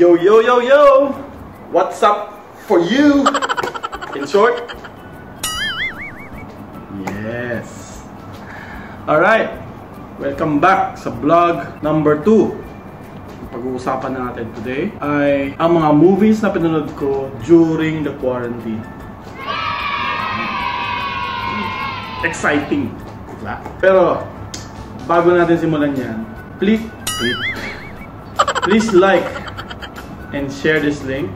Yo, yo, yo, yo! What's up for you? In short? Yes. Alright. Welcome back sa vlog number 2. Ang pag-uusapan natin today ay ang mga movies na pinanood ko during the quarantine. Exciting. Diba? Pero, bago natin simulan yan, please, please, please like and share this link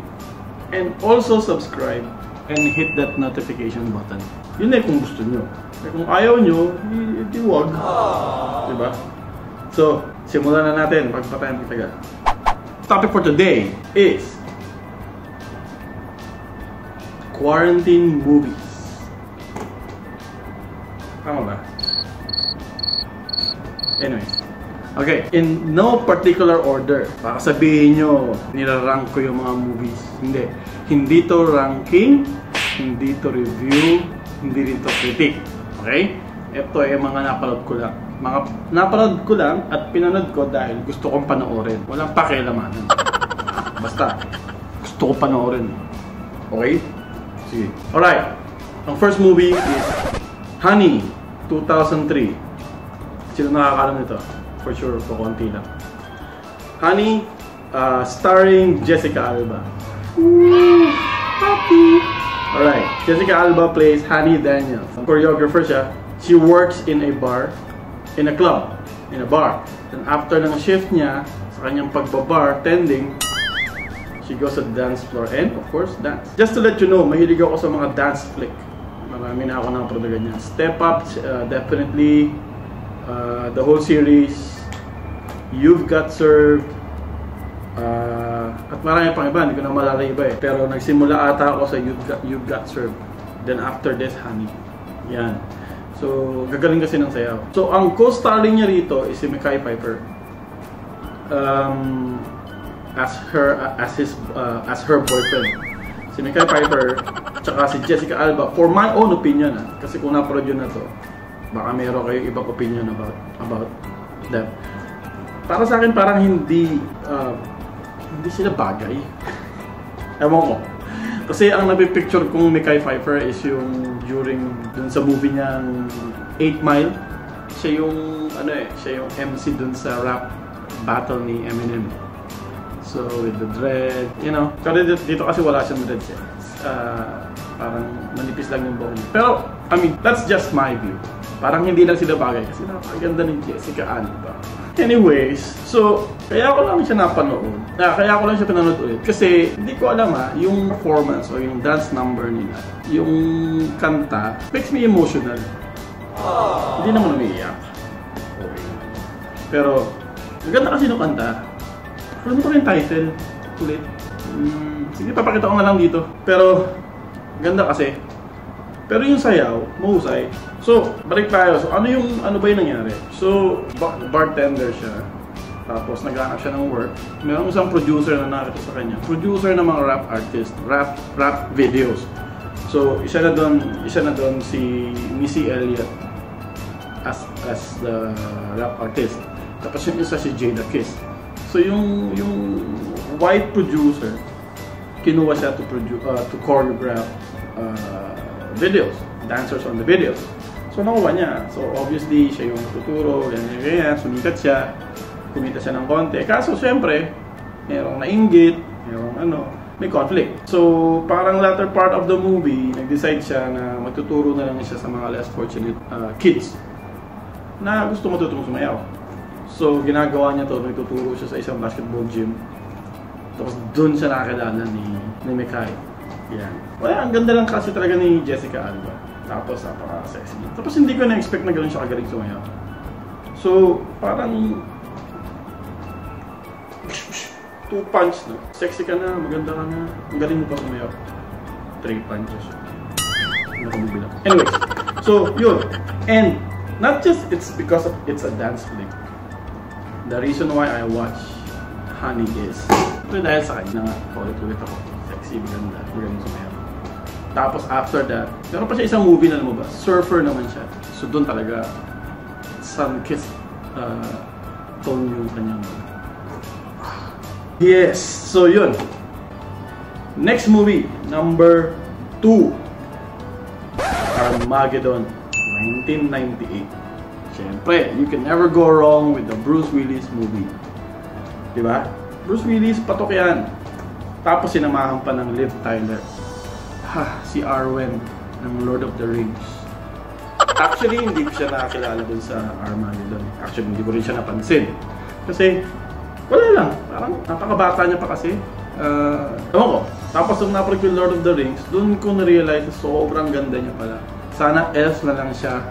and also subscribe and hit that notification button. Yun na kung gusto nyo. Kung ayaw nyo, di wag. Diba? So, simulan na natin. Pagpatayan kita Topic for today is quarantine movies. Tama ba? Anyways. Okay, in no particular order. Baka sabihin nyo, nirarank ko yung mga movies. Hindi. Hindi to ranking, hindi to review, hindi rin to critic. Okay? Ito ay mga napanood ko lang. Mga napanood ko lang at pinanood ko dahil gusto kong panoorin. Walang pakialamanan. Basta, gusto ko panoorin. Okay? Sige. Alright. Ang first movie is Honey, 2003. Sino nakakalam nito? For sure, kukunti lang. Honey, uh, starring Jessica Alba. Ooh, happy! Alright, Jessica Alba plays Honey Daniels. Choreographer siya. She works in a bar, in a club, in a bar. And after ng shift niya, sa kanyang pagbabar, tending, she goes to the dance floor and, of course, dance. Just to let you know, mahilig ako sa mga dance flick. Marami na ako ng produga niya. Step Up, uh, definitely. Uh, the whole series, You've Got Served, uh, at marami pang iba, hindi ko na malala iba eh. Pero nagsimula ata ako sa You've Got, You've Got Served. Then after this, Honey. Yan. So, gagaling kasi ng sayaw. So, ang co-starring niya rito is si Mekhi Piper. Um, as her as his uh, as her boyfriend. Si Mekhi Piper tsaka si Jessica Alba for my own opinion ah, kasi kung na-prod yun na to baka meron kayo ibang opinion about about them. Para sa akin parang hindi uh, hindi sila bagay. Ewan ko. Kasi ang napipicture kong Mekhi Pfeiffer is yung during dun sa movie niyang 8 Mile. Siya yung ano eh, siya yung MC dun sa rap battle ni Eminem. So with the dread, you know. Pero dito kasi wala siyang dreads eh. Uh, parang manipis lang yung buhok niya. Pero, I mean, that's just my view. Parang hindi lang sila bagay kasi napakaganda ni Jessica Alba. Anyways, so, kaya ko lang siya napanood. Ah, kaya ko lang siya pinanood ulit. Kasi, hindi ko alam ha, yung performance o yung dance number nila, yung kanta, makes me emotional. Aww. Hindi naman umiiyak. Okay. Pero, maganda kasi nung kanta. Alam mo ko yung title ulit. Hmm, sige, papakita ko na lang dito. Pero, ganda kasi. Pero yung sayaw, mahusay. So, balik tayo. So, ano yung, ano ba yung nangyari? So, bartender siya. Tapos, naghanap siya ng work. Meron isang producer na nakita sa kanya. Producer ng mga rap artist. Rap, rap videos. So, isa na doon, isa na doon si Missy Elliott as, as the rap artist. Tapos yung isa si Jada Kiss. So, yung, yung white producer, kinuha siya to, produce, uh, to choreograph uh, videos, dancers on the videos. So nakuha niya. So obviously, siya yung tuturo, ganyan, ganyan, sumikat siya, kumita siya ng konti. Kaso syempre, merong nainggit, merong ano, may conflict. So, parang latter part of the movie, nag-decide siya na magtuturo na lang siya sa mga less fortunate uh, kids na gusto matutong sumayaw. So, ginagawa niya to, nagtuturo siya sa isang basketball gym. Tapos, doon siya nakakilala ni, ni Mekai. Yan. Well, ang ganda lang kasi talaga ni Jessica Alba. Tapos, napaka-sexy. Tapos, hindi ko na-expect na gano'n siya kagaling sumayaw. So, parang... Two punch, no? Sexy ka na, maganda ka na. Ang galing mo pa sumayaw. Three punches. Nakabibilang. Anyways, so, yun. And, not just it's because of, it's a dance flick. The reason why I watch Honey is, ito dahil sa kanya nga, ulit-ulit ako sexy, maganda, magaling sumayaw. Tapos after that, meron pa siya isang movie na lumabas. Surfer naman siya. So doon talaga, sun-kissed uh, tone yung kanyang Yes! So, yun. Next movie, number 2. Armageddon, 1998. Siyempre, you can never go wrong with the Bruce Willis movie. Diba? Bruce Willis, patok yan. Tapos sinamahan pa ng Liv Tyler. Ha, si Arwen ng Lord of the Rings. Actually, hindi ko siya nakakilala dun sa Armageddon. Actually, hindi ko rin siya napansin. Kasi, wala lang. Parang napakabata niya pa kasi. Uh, ko. Tapos nung ko yung Lord of the Rings, dun ko na-realize na sobrang ganda niya pala. Sana elf na lang siya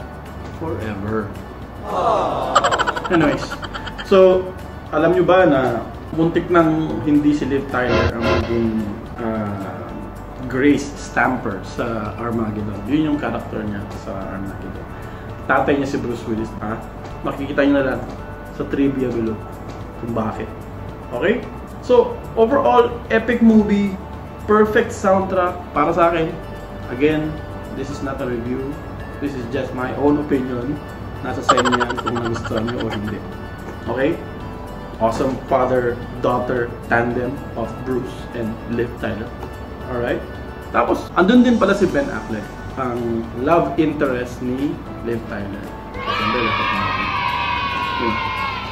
forever. Anyways, so, alam nyo ba na muntik nang hindi si Liv Tyler ang maging Grace Stamper sa Armageddon. Yun yung character niya sa Armageddon. Tatay niya si Bruce Willis. Ha? Makikita niyo na lang sa trivia below kung bakit. Okay? So, overall, epic movie, perfect soundtrack para sa akin. Again, this is not a review. This is just my own opinion. Nasa sa inyo yan kung nagustuhan nyo o hindi. Okay? Awesome father-daughter tandem of Bruce and Liv Tyler. Alright? Tapos, andun din pala si Ben Affleck, ang love interest ni Liv Tyler.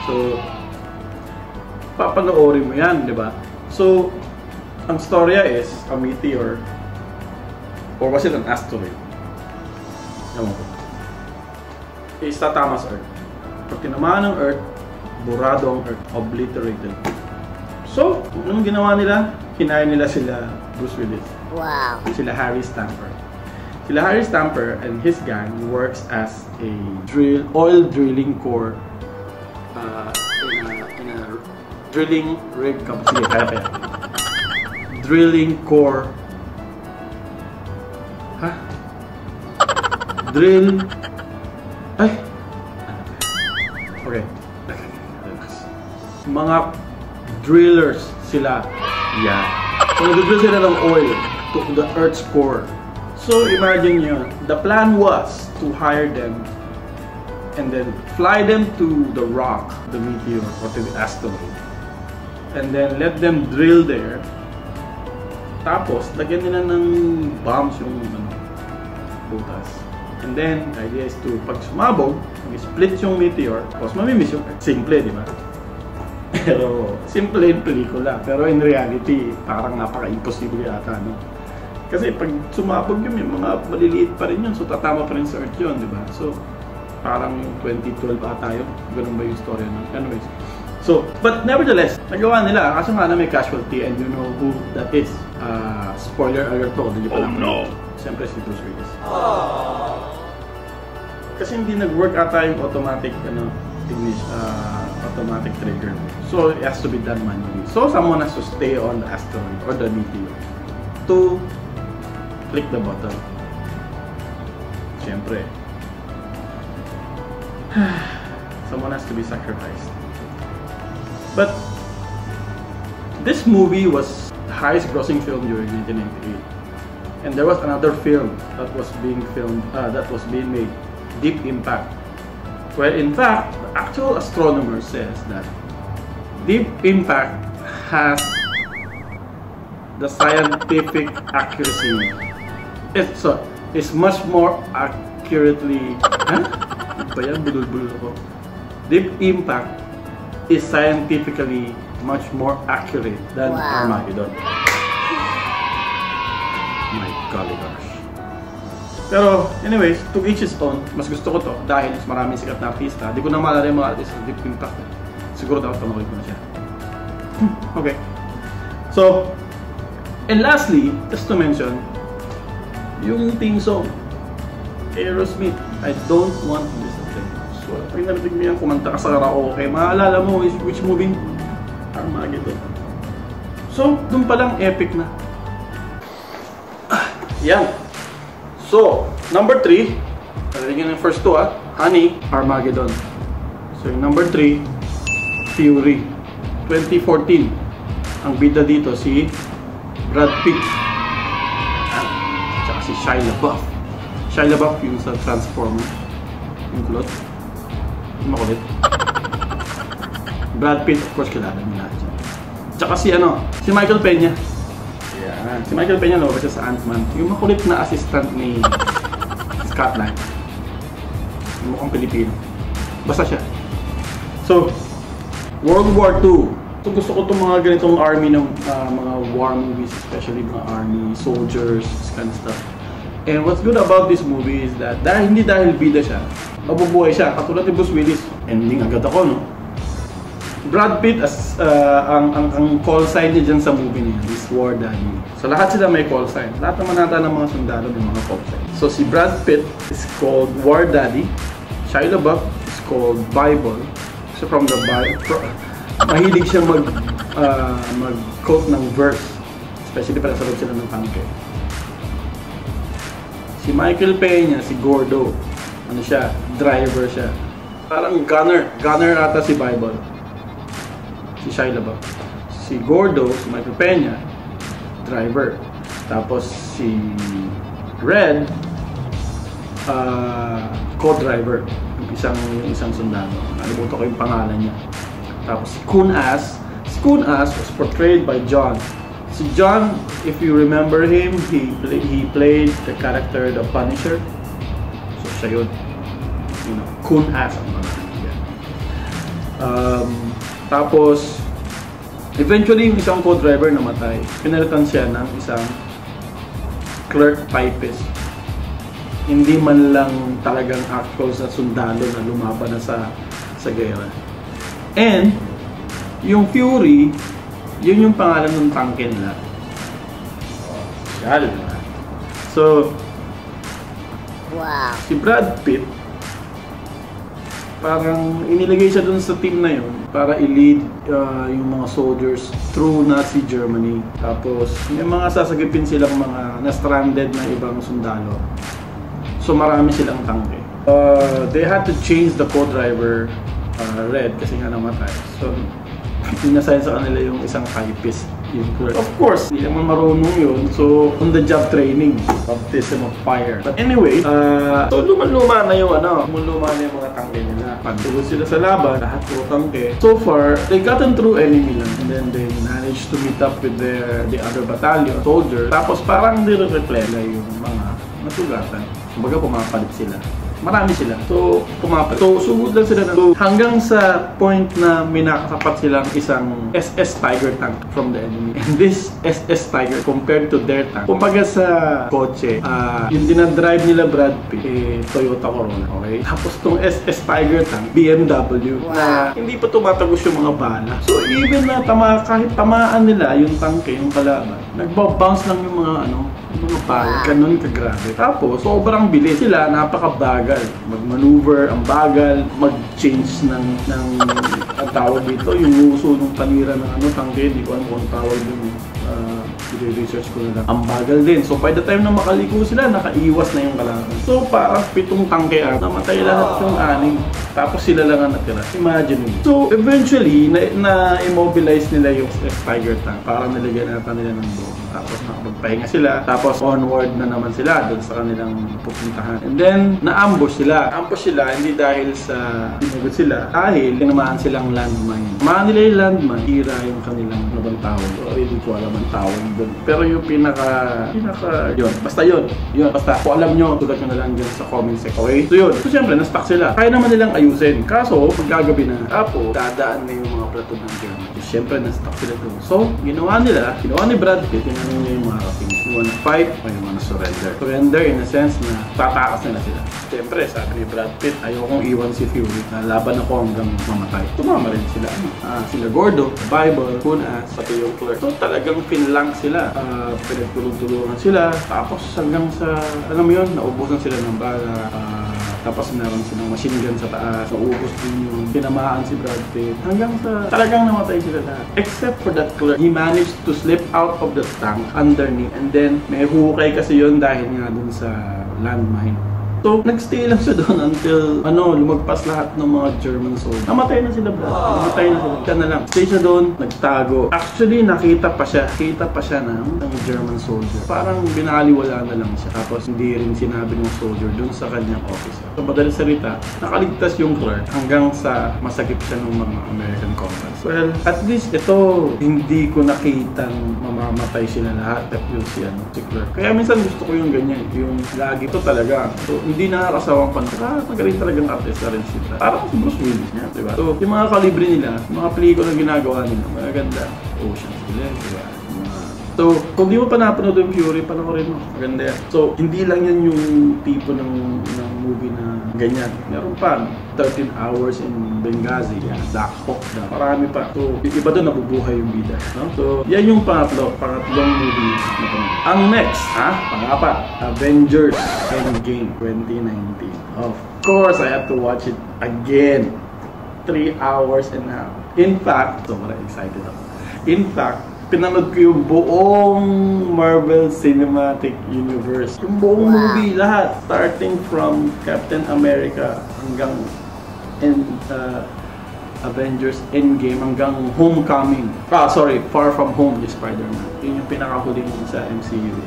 So, papanoorin mo yan, di ba? So, ang storya is a meteor or was it an asteroid? Ewan ko is tatama sa Earth. Pag tinamaan ng Earth, burado ang Earth, obliterated. So, anong ginawa nila? Hinaya nila sila Bruce Willis. Wow. Sila Harry Stamper. Sila Harry Stamper and his gang works as a drill oil drilling core uh, in, a, in a drilling rig company. Sige, kaya kaya. Drilling core Ha? Drill ay! Okay. Relax. Mga drillers sila. Yeah. So, nag-drill sila ng oil to the Earth's core. So, imagine nyo, the plan was to hire them and then fly them to the rock, the meteor, or to the asteroid. And then let them drill there. Tapos, lagyan nila ng bombs yung ano, butas. And then, the idea is to, pag sumabog, mag-split yung meteor, tapos mamimiss yung Simple, di ba? Pero, simple yung pelikula. Pero in reality, parang napaka-imposible yata, no? Kasi pag sumabog yun, may mga maliliit pa rin yun. So, tatama pa rin sa Earth yun, di ba? So, parang 2012 ata yun. Ganun ba yung story nun? Anyways. So, but nevertheless, nagawa nila. Kaso nga na may casualty and you know who that is. Uh, spoiler alert to. Hindi pa Oh no! Siyempre si Bruce Willis. Kasi hindi nag-work ata yung automatic ano, ignition, uh, automatic trigger. So it has to be done manually. So someone has to stay on the asteroid or the meteor to click the button. Siyempre. someone has to be sacrificed. But this movie was the highest grossing film during 1998. And there was another film that was being filmed, uh, that was being made, Deep Impact. Well, in fact, the actual astronomer says that Deep Impact has the scientific accuracy. It's, so, it's much more accurately. Huh? Ba yan? Bulul-bulul ako. Deep Impact is scientifically much more accurate than Wow. Armageddon. My golly gosh. Pero, anyways, to each his own, mas gusto ko to dahil mas maraming sikat na artista. Di ko na maalala yung mga artista Deep Impact. eh. Siguro dapat panoorin ko na siya. Hmm, okay. So, and lastly, just to mention, yung theme song, Aerosmith, I don't want to a thing. So, pag narinig mo yan, kumanta ka sa karaoke, maalala mo which, which movie? Armageddon. So, dun palang epic na. Ah, yan. So, number 3, narinig yung first two ah, Honey, Armageddon. So, yung number 3, Fury. 2014. Ang bida dito si Brad Pitt. Si Shia LaBeouf. Shia LaBeouf yung sa Transformer. Yung kulot. Yung makulit. Brad Pitt, of course, kilala yan. Tsaka si ano, si Michael Peña. Yan. Si Michael Peña lumabas siya sa Ant-Man. Yung makulit na assistant ni Scott Lang. Yung mukhang Pilipino. Basta siya. So, World War II. So gusto ko itong mga ganitong army ng uh, mga war movies, especially mga army, soldiers, this kind of stuff. And what's good about this movie is that dahil hindi dahil bida siya, mabubuhay siya. Katulad ni Bruce Willis, ending agad ako, no? Brad Pitt as uh, ang, ang, ang call sign niya dyan sa movie niya, is War Daddy. So lahat sila may call sign. Lahat naman nata ng mga sundalo may mga call sign. So si Brad Pitt is called War Daddy. Shia LaBeouf is called Bible. So from the Bible, mahilig siya mag uh, mag-quote ng verse. Especially para sa loob sila ng tangke. Si Michael Peña, si Gordo, ano siya, driver siya. Parang gunner, gunner ata si Bible si Shia LaBeouf. Si Gordo, si Michael Peña, driver. Tapos si Red, uh, co-driver. Yung isang, isang sundalo. Nalimutan ko yung pangalan niya. Tapos si Kun As, si Kun As was portrayed by John. Si John, if you remember him, he, play, he played the character The Punisher. So siya yun. You know, Kun As ang mga Um, tapos, eventually yung isang co-driver namatay. Pinalitan siya ng isang clerk typist. Hindi man lang talagang actual sa sundalo na lumaban na sa sa gera. And, yung Fury, yun yung pangalan ng tangke nila. Siya, So, wow. si Brad Pitt, parang inilagay siya dun sa team na yun para i-lead uh, yung mga soldiers through Nazi Germany. Tapos may mga sasagipin silang mga na-stranded na ibang sundalo. So marami silang tangke. Uh, they had to change the co-driver uh, Red kasi nga namatay. So pinasign sa kanila yung isang typist yung clerk. Of course, hindi naman marunong yun. So, on the job training, baptism of fire. But anyway, uh, so luman-luma na yung ano, luman-luma na yung mga tangke nila. Pagtugod sila sa laban, lahat puro tangke. So far, they gotten through enemy lang. And then they managed to meet up with their the other battalion, soldiers. Tapos parang nire-replena yung mga nasugatan. Kumbaga pumapalit sila marami sila. So, pumapat. So, sugod lang sila so, hanggang sa point na may nakatapat silang isang SS Tiger tank from the enemy. And this SS Tiger compared to their tank, kumbaga sa kotse, uh, yung dinadrive nila Brad Pitt, eh, Toyota Corolla. Okay? Tapos tong SS Tiger tank, BMW, na hindi pa tumatagos yung mga bala. So, even na tama, kahit tamaan nila yung tanke, yung kalaban, nagbabounce lang yung mga ano, bala. Ganun kagrabe. Tapos, sobrang bilis. Sila, napakabagal bagal. Mag-maneuver, ang bagal, mag-change ng, ng ang tawag dito, yung uso ng panira ng ano, tangke, di ko alam kung tawag dun. Uh, research ko na lang. Ang bagal din. So, by the time na makaliko sila, nakaiwas na yung kalaban. So, parang pitong tangke at namatay lahat yung aning. Tapos sila lang ang natira. Imagine mo. So, eventually, na-immobilize na nila yung Tiger tank. Parang nilagyan natin nila ng bomb. Tapos nakapagpahinga sila. Tapos onward na naman sila doon sa kanilang pupuntahan. And then, na-ambush sila. Ambush sila hindi dahil sa pinugot sila. Dahil tinamaan silang landmine. Tinamaan nila yung landmine, hira yung kanilang ano bang tawag. So, hindi ko alam ang tawag doon. Pero yung pinaka, pinaka, yun. Basta yun. Yun. Basta, kung alam nyo, tulad nyo na lang dyan sa comment section. Okay? So yun. So syempre, na-stuck sila. Kaya naman nilang ayusin. Kaso, pagkagabi na, tapos, dadaan na yung mga plato ng German. Syempre, na-stuck sila doon. So, ginawa nila, ginawa ni Brad Pitt, tinanong niya yung mga kaping. You wanna fight or you wanna surrender? Surrender in a sense na tatakas nila sila. Syempre, sabi ni Brad Pitt, ayokong iwan si Fury. Nalaban ako hanggang mamatay. Tumama rin sila. Ah, sila Gordo, Bible, Kunas, pati yung clerk. So, talagang pinlang sila. Uh, pinagtulong-tulungan sila. Tapos hanggang sa, alam mo yun, naubusan sila ng bala. Uh, tapos meron silang machine gun sa taas. Naubos din yung tinamaan si Brad Pitt. Hanggang sa talagang namatay sila lahat. Except for that clerk. He managed to slip out of the tank underneath. And then may hukay kasi yon dahil nga dun sa landmine. So, nagstay lang siya doon until, ano, lumagpas lahat ng mga German soldiers. Namatay na sila, bro. Namatay na sila. Siya na lang. Stay siya doon, nagtago. Actually, nakita pa siya. Kita pa siya ng, ng German soldier. Parang binaliwala na lang siya. Tapos, hindi rin sinabi ng soldier doon sa kanyang officer. So, madaling salita, nakaligtas yung clerk hanggang sa masagip siya ng mga American comrades. Well, at least ito, hindi ko nakitang mamamatay sila lahat at yung si, ano, si clerk. Kaya minsan gusto ko yung ganyan, yung lagi to talaga. So, hindi nakakasawang pan. Ah, magaling talagang artista rin sila. Parang si Bruce Willis niya, di ba? So, yung mga kalibre nila, mga pelikula na ginagawa nila, magaganda. Ocean's Eleven, di ba? Mga- So, kung di mo pa napanood yung Fury, panoorin mo. Maganda yan. So, hindi lang yan yung tipo ng, ng movie na ganyan. Meron pa, 13 Hours in Benghazi, yan, Black Hawk na. Marami pa. So, iba doon nabubuhay yung bida. No? So, yan yung pangatlo, pangatlong movie na panood. Ang next, ha? Pangapat, Avengers Endgame 2019. Of course, I have to watch it again. 3 hours and a half. In fact, sobrang excited ako. In fact, pinanood ko yung buong Marvel Cinematic Universe. Yung buong movie, lahat. Starting from Captain America hanggang in, uh, Avengers Endgame hanggang Homecoming. Ah, sorry, Far From Home is Spider-Man. Yun yung pinakahuli sa MCU.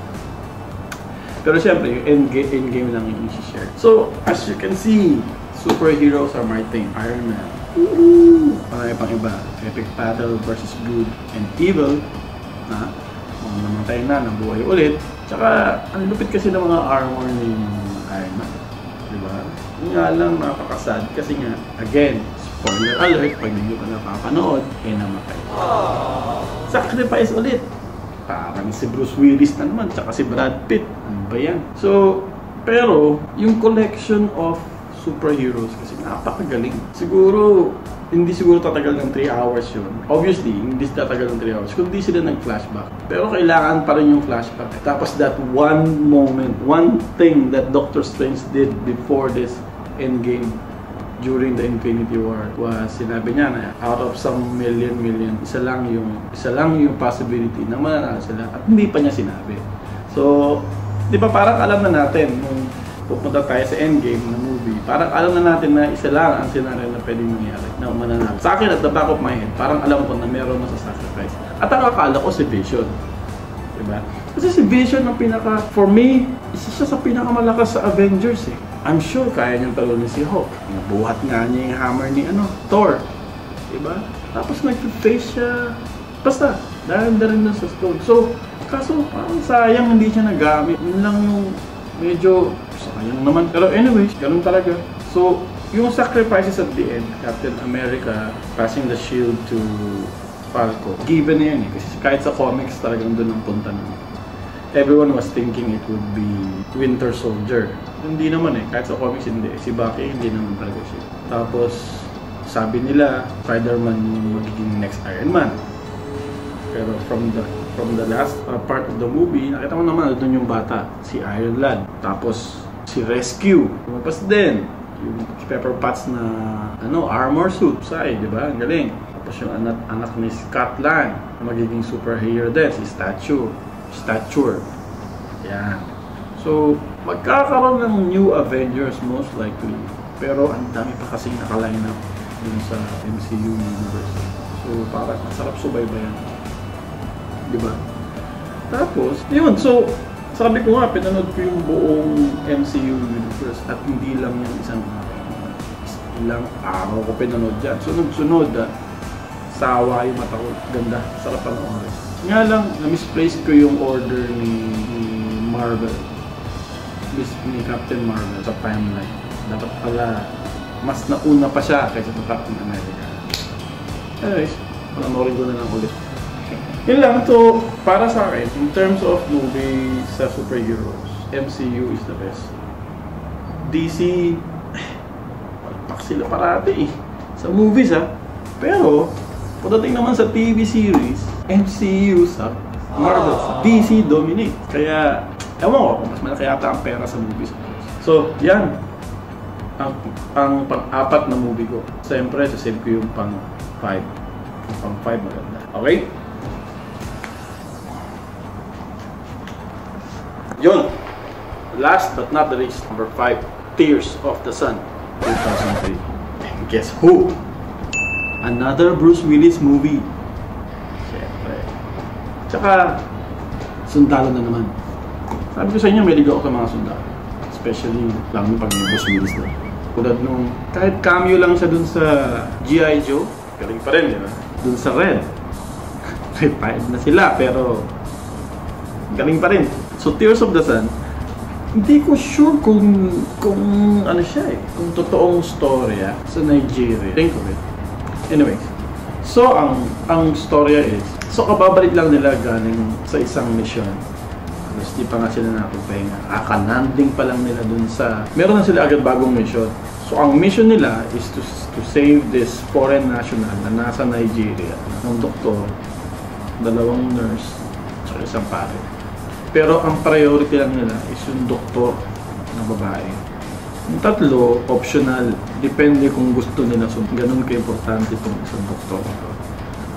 Pero syempre, yung endgame, endgame lang yung isi-share. So, as you can see, superheroes are my thing. Iron Man. Marami pang iba. Epic battle versus good and evil. Ha? Mga namatay na, nabuhay ulit. Tsaka, ang lupit kasi ng mga armor ni Iron Man. Diba? Yung nga lang, napakasad. Kasi nga, again, spoiler alert, pag hindi pa napapanood, eh namatay. Sacrifice ulit. Parang si Bruce Willis na naman, tsaka si Brad Pitt. Ano ba yan? So, pero, yung collection of superheroes kasi napakagaling. Siguro, hindi siguro tatagal ng 3 hours yun. Obviously, hindi tatagal ng 3 hours. Kundi sila nag-flashback. Pero kailangan pa rin yung flashback. Tapos that one moment, one thing that Doctor Strange did before this endgame during the Infinity War was sinabi niya na out of some million million isa lang yung isa lang yung possibility na mananalo sila at hindi pa niya sinabi. So, 'di ba parang alam na natin nung pupunta tayo sa Endgame na parang alam na natin na isa lang ang scenario na pwedeng mangyari na mananalo. Sa akin at the back of my head, parang alam ko na meron na sa sacrifice. At ang akala ko si Vision. Diba? Kasi si Vision ang pinaka, for me, isa siya sa pinakamalakas sa Avengers eh. I'm sure kaya niyang talunin si Hulk. Nabuhat nga niya yung hammer ni ano, Thor. Diba? Tapos nag-face siya. Basta, dahil na rin na sa stone. So, kaso parang sayang hindi siya nagamit. Yun lang yung medyo sayang naman. Pero anyways, ganun talaga. So, yung sacrifices at the end, Captain America passing the shield to Falco, given na yun eh. Kasi kahit sa comics talagang doon ang punta naman. Everyone was thinking it would be Winter Soldier. Hindi naman eh. Kahit sa comics hindi. Si Bucky hindi naman talaga siya. Tapos, sabi nila, Spider-Man yung magiging next Iron Man. Pero from the from the last uh, part of the movie, nakita mo naman doon yung bata, si Iron Lad. Tapos si Rescue, lumabas din. Yung Pepper Potts na ano, armor suit, say, di ba? Ang galing. Tapos yung anak, anak ni Scott Lang, magiging superhero din, si Statue. Stature. Yan. So, magkakaroon ng new Avengers most likely. Pero ang dami pa kasing nakaline up dun sa MCU universe. So, parang masarap subaybayan. Di ba? Tapos, yun. So, sabi ko nga, pinanood ko yung buong MCU universe at hindi lang yung isang ilang araw ko pinanood dyan. Sunod-sunod, ah, sawa yung mata ko. Ganda. Sarap panoorin. Nga lang, na-misplace ko yung order ni, ni Marvel. Mis- Ni Captain Marvel sa timeline. Dapat pala, mas nauna pa siya kaysa sa Captain America. Anyways, panoorin ko na lang ulit. Yun lang, so, para sa akin, in terms of movie sa superheroes, MCU is the best. DC, palpak sila parati eh. Sa movies ha. Pero, pagdating naman sa TV series, MCU sa Marvel, DC dominate. Kaya, ewan ko, mas malaki yata ang pera sa movies. So, yan. Ang, ang pang-apat na movie ko. Siyempre, sasave ko yung pang-5. Yung pang-5 maganda. Okay? Yun. Last but not the least, number 5. Tears of the Sun, 2003. And guess who? Another Bruce Willis movie. Siyempre. Tsaka, sundalo na naman. Sabi ko sa inyo, may ligaw ako sa mga sundalo. Especially, lalo pag may Bruce Willis na. Tulad nung, kahit cameo lang siya dun sa G.I. Joe, galing pa rin, di ba? Dun sa Red. Retired na sila, pero galing pa rin. So, Tears of the Sun, hindi ko sure kung kung ano siya eh, kung totoong storya sa Nigeria. Think of it. Anyways, so ang ang storya is, so kababalik lang nila galing sa isang mission. Tapos di pa nga sila nakapagpahinga. Kakananding pa lang nila dun sa, meron na sila agad bagong mission. So ang mission nila is to to save this foreign national na nasa Nigeria, ng doktor, dalawang nurse, at isang pare. Pero ang priority lang nila is yung doktor na babae. Yung tatlo, optional. Depende kung gusto nila. So, ganun ka-importante itong isang doktor.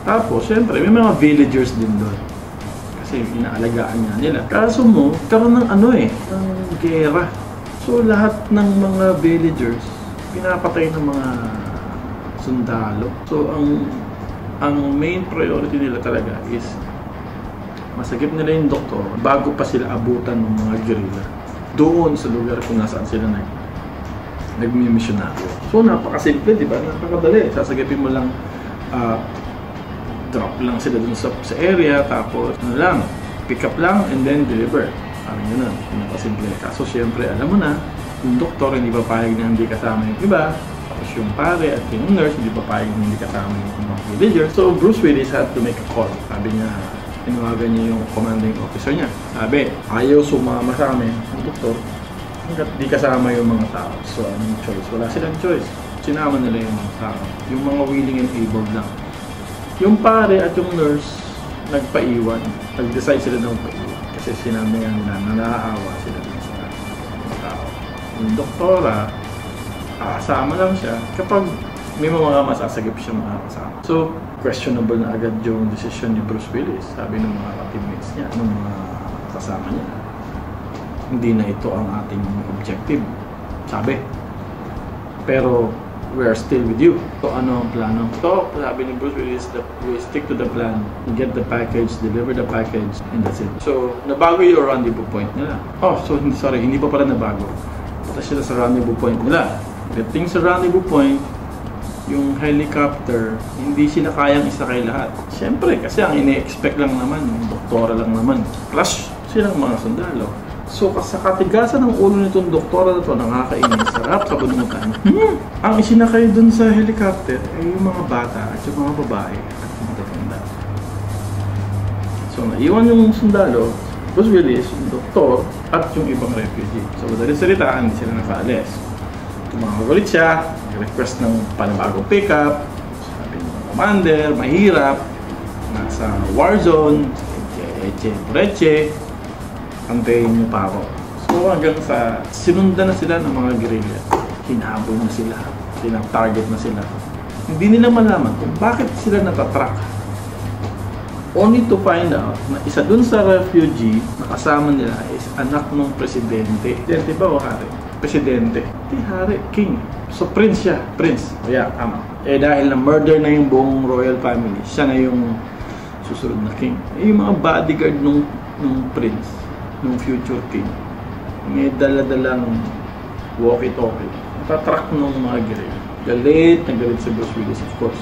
Tapos, syempre, may mga villagers din doon. Kasi inaalagaan niya nila. Kaso mo, karoon ng ano eh, ng gera. So, lahat ng mga villagers, pinapatay ng mga sundalo. So, ang ang main priority nila talaga is masagip nila yung doktor bago pa sila abutan ng mga guerrilla doon sa lugar kung nasaan sila nag nagmimisyonaryo. So napakasimple, di ba? Napakadali. Sasagipin mo lang uh, drop lang sila dun sa, sa area tapos ano lang, pick up lang and then deliver. Parang yun Napakasimple. Kaso syempre, alam mo na, yung doktor hindi pa payag na hindi kasama yung iba. Tapos yung pare at yung nurse hindi pa payag na hindi kasama yung mga villagers. So Bruce Willis had to make a call. Sabi niya, tinawagan niya yung commanding officer niya. Sabi, ayaw sumama sa amin ang doktor hanggat di kasama yung mga tao. So, anong choice? Wala silang choice. Sinama nila yung mga tao. Yung mga willing and able lang. Yung pare at yung nurse, nagpaiwan. Nag-decide sila na magpaiwan. Kasi sinabi nga nila na naaawa sila dun sa mga tao. Yung doktora, kasama lang siya kapag may mga masasagip siya makakasama. So, questionable na agad yung decision ni Bruce Willis. Sabi ng mga teammates niya, ng mga kasama niya. Hindi na ito ang ating objective. Sabi. Pero, we are still with you. So, ano ang plano? So, sabi ni Bruce Willis, we stick to the plan, get the package, deliver the package, and that's it. So, nabago yung rendezvous point nila. Oh, so, sorry, hindi pa pala nabago. Punta sila sa rendezvous point nila. Dating sa rendezvous point, yung helicopter, hindi sila kayang isakay lahat. Siyempre, kasi ang ine-expect lang naman, yung doktora lang naman. Plus, silang mga sundalo. So, sa katigasan ng ulo nitong doktora na to, nakakainis, sarap sa bunutan. Hmm, ang isinakay dun sa helicopter ay yung mga bata at yung mga babae at yung matatanda. So, naiwan yung sundalo, Bruce Willis, yung doktor, at yung ibang refugee. So, madaling salita, hindi sila nakaalis. Tumawag ulit siya, request ng panibagong pickup. Sabi ng commander, mahirap, nasa war zone, eche, eche, antayin niyo pa ako. So hanggang sa sinundan na sila ng mga guerrilla. Hinabol na sila, tinag-target na sila. Hindi nila malaman kung bakit sila natatrack. Only to find out na isa dun sa refugee na kasama nila is anak ng presidente. Presidente ba o hari? Presidente. Di hari, king. So prince siya, prince. O yeah, tama. Eh dahil na murder na yung buong royal family, siya na yung susunod na king. Eh yung mga bodyguard nung, nung prince, nung future king, may dala-dalang walkie-talkie. Tatrack nung mga guerrilla. Galit na galit si Bruce Willis, of course.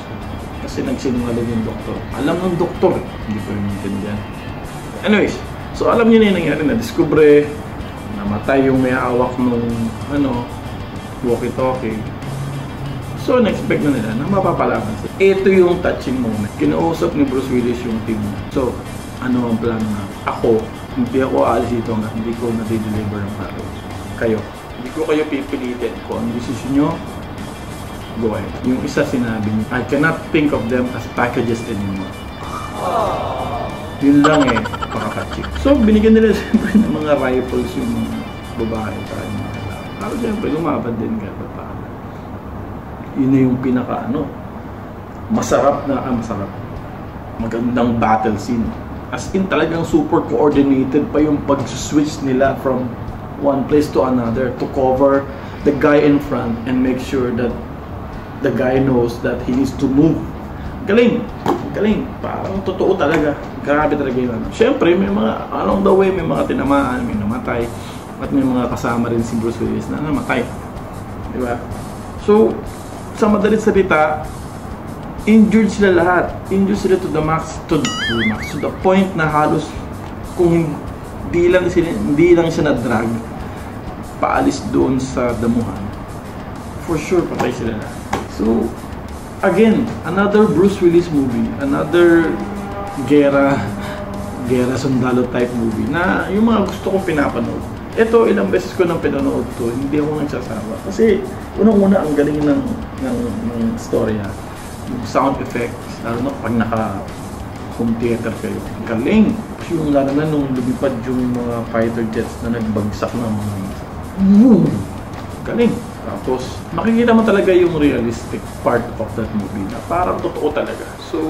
Kasi nagsinungaling yung doktor. Alam ng doktor, hindi ko rin maintindihan. Anyways, so alam niyo na yung nangyari na discover namatay yung may hawak nung ano, walkie-talkie. So, na-expect na nila na mapapalaman sila. Ito yung touching moment. Kinausap ni Bruce Willis yung team. So, ano ang plan na? Ako, hindi ako aalis dito hanggang hindi ko na-deliver ng package. Kayo. Hindi ko kayo pipilitin. Kung ang decision nyo, go ahead. Yung isa sinabi niya, I cannot think of them as packages anymore. Yun lang eh, pakakachik. So, binigyan nila siyempre ng mga rifles yung mga babae yung mga lalaki. Pero siyempre, lumaban din kahit pa paano. Yun na yung pinaka ano, masarap na, ah, masarap. Magandang battle scene. As in talagang super coordinated pa yung pag-switch nila from one place to another to cover the guy in front and make sure that the guy knows that he needs to move. Galing! Galing! Parang totoo talaga. Grabe talaga yun. Ano. Siyempre, may mga, along the way, may mga tinamaan, may namatay. At may mga kasama rin si Bruce Willis na namatay. Di ba? So, sa madalit salita, injured sila lahat. Injured sila to the max, to, the max, to the point na halos kung hindi lang sila, hindi lang siya na-drag paalis doon sa damuhan, for sure patay sila lahat. So, again, another Bruce Willis movie, another gera, gera sundalo type movie na yung mga gusto kong pinapanood. Ito, ilang beses ko nang pinanood to, hindi ako nagsasawa. Kasi, unang-una, ang galing ng, ng, ng storya. Yung sound effects, lalo na pag naka home theater kayo. Galing! Yung lalo na nung lumipad yung mga fighter jets na nagbagsak ng mga Boom! Galing. Tapos, makikita mo talaga yung realistic part of that movie na parang totoo talaga. So,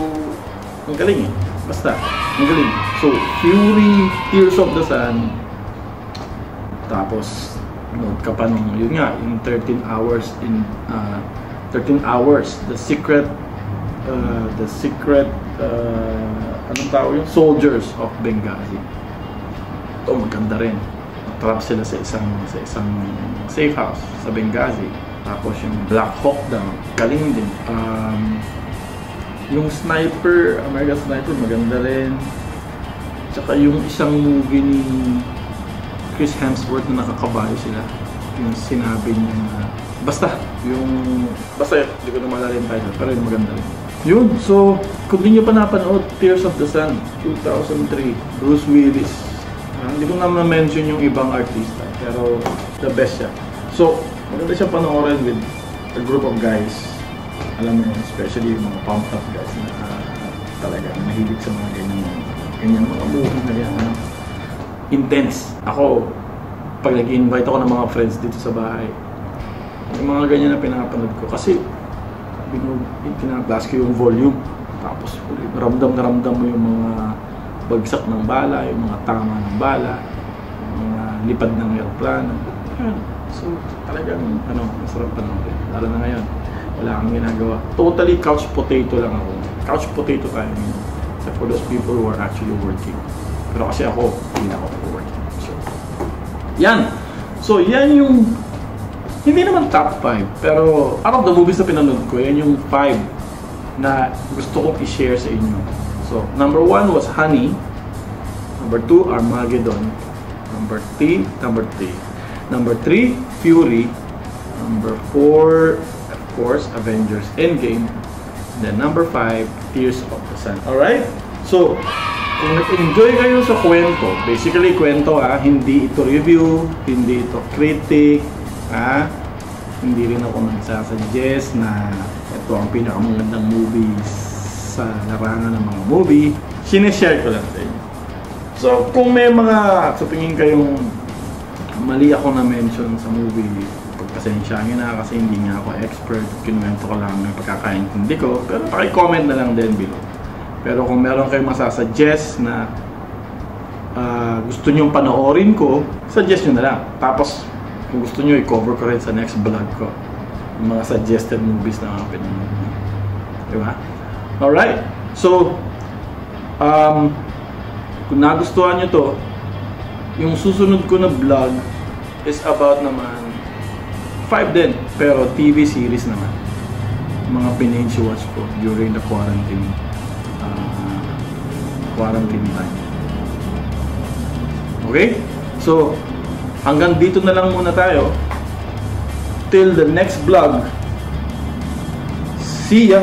ang galing eh. Basta, ang galing. So, Fury, Tears of the Sun, tapos, note ka pa nung, yun nga, yung 13 hours in, uh, 13 hours, The Secret, uh, The Secret, uh, anong tawag yung Soldiers of Benghazi. Ito, maganda rin trap sila sa isang sa isang safe house sa Benghazi. Tapos yung Black Hawk daw, galing din. Um, yung Sniper, American Sniper, maganda rin. Tsaka yung isang movie ni Chris Hemsworth na nakakabayo sila. Yung sinabi niya na, basta, yung, basta, hindi ko na maalala yung title, pero yung maganda rin. Yun, so, kung hindi nyo pa napanood, Tears of the Sun, 2003, Bruce Willis, Uh, hindi ko na ma-mention yung ibang artista, pero the best siya. So, maganda siya panoorin with a group of guys. Alam mo, especially yung mga pumped up guys na uh, talaga mahilig sa mga ganyan, ganyan mga movie na yan. Ano. Intense. Ako, pag nag-invite ako ng mga friends dito sa bahay, yung mga ganyan na pinapanood ko. Kasi, pinablas ko yung volume. Tapos, ramdam na ramdam mo yung mga bagsak ng bala, yung mga tama ng bala, yung mga lipad ng aeroplano. Yan. So, talagang, ano, masarap panoorin. Lalo na ngayon, wala kang ginagawa. Totally couch potato lang ako. Couch potato tayo ngayon. Except for those people who are actually working. Pero kasi ako, hindi na ako working. So, yan. So, yan yung, hindi naman top 5, pero out of the movies na pinanood ko, yan yung 5 na gusto kong i-share sa inyo So, number one was Honey. Number two, Armageddon. Number three, number three. Number three, Fury. Number four, of course, Avengers Endgame. Then number five, Tears of the Sun. Alright? So, nag-enjoy kayo sa kwento, basically kwento ha, hindi ito review, hindi ito critic, ha? Hindi rin ako nagsasuggest na ito ang pinakamagandang movies sa larangan ng mga movie, sineshare ko lang sa inyo. So, kung may mga sa tingin kayong mali ako na mention sa movie, pagpasensyahan na kasi hindi nga ako expert, kinuwento ko lang ng pagkakaintindi ko, pero paki-comment na lang din below. Pero kung meron kayong masasuggest na uh, gusto nyo panoorin ko, suggest nyo na lang. Tapos, kung gusto nyo, i-cover ko rin sa next vlog ko yung mga suggested movies na mga pinanood. Diba? Alright? So, um, kung nagustuhan nyo to, yung susunod ko na vlog is about naman 5 din, pero TV series naman. Mga pinage watch ko during the quarantine quarantine time. Okay? So, hanggang dito na lang muna tayo. Till the next vlog. See ya!